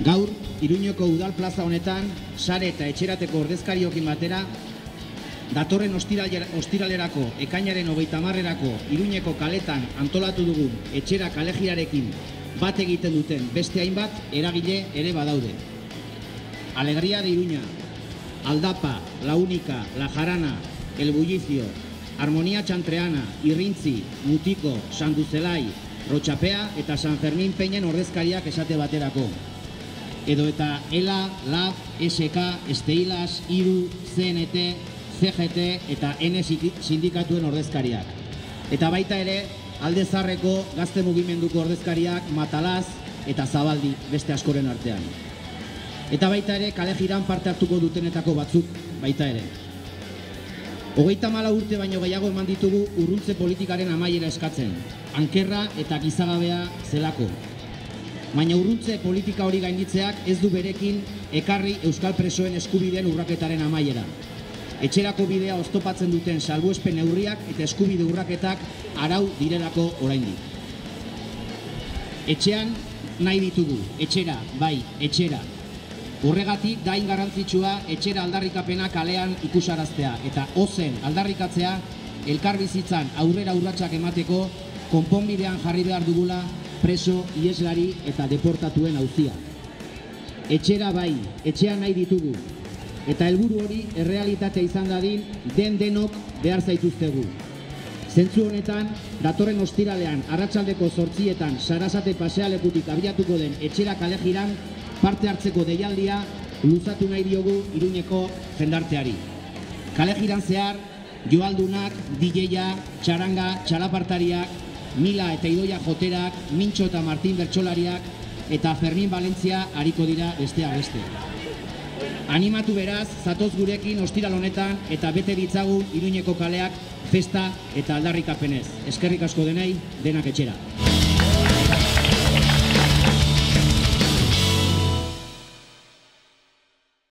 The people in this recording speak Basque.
Gaur, Iruñeko udal plaza honetan, sare eta etxerateko ordezkariokin batera, datorren ostiralerako ekainaren hogeita marrerako Iruñeko kaletan antolatu dugun etxera kalejirarekin bat egiten duten beste hainbat eragile ere badaude. Alegría de Iruña, Aldapa, La Única, La Jarana, El Bullicio, Armonía Txantreana, Irrintzi, Mutiko, Sanduzelai, Rotxapea eta San Fermin Peñen ordezkariak esate baterako. Edo eta ELA, LAB, SK, Esteilas, IRU, CNT, CGT eta N sindikatuen ordezkariak. Eta baita ere, alde zarreko gazte mugimenduko ordezkariak Matalaz eta Zabaldi beste askoren artean. Eta baita ere, kale jiran parte hartuko dutenetako batzuk baita ere. Hogeita mala urte baino gehiago eman ditugu urruntze politikaren amaiera eskatzen, ankerra eta gizagabea zelako. Baina urruntze politika hori gainditzeak ez du berekin ekarri Euskal Presoen eskubideen urraketaren amaiera. Etxerako bidea oztopatzen duten salbuespen neurriak eta eskubide urraketak arau direlako oraindik. Etxean nahi ditugu, etxera, bai, etxera, Horregatik dain garrantzitsua etxera aldarrikapena kalean ikusaraztea eta ozen aldarrikatzea elkarbizitzan aurrera urratsak emateko konponbidean jarri behar dugula preso, ieslari eta deportatuen auzia. Etxera bai, etxean nahi ditugu. Eta helburu hori errealitatea izan dadin den denok behar zaituztegu. Zentzu honetan, datorren ostiralean, arratsaldeko sortzietan, sarasate pasealekutik abiatuko den etxera kale jiran, parte hartzeko deialdia luzatu nahi diogu iruñeko jendarteari. Kale jiran zehar, joaldunak, DJa, txaranga, txalapartariak, Mila eta Idoia Joterak, Mintxo eta Martin Bertxolariak eta Fermin Valentzia hariko dira bestea beste. Animatu beraz, zatoz gurekin ostiral honetan eta bete ditzagun iruñeko kaleak festa eta aldarrikapenez. Eskerrik asko denei, denak etxera.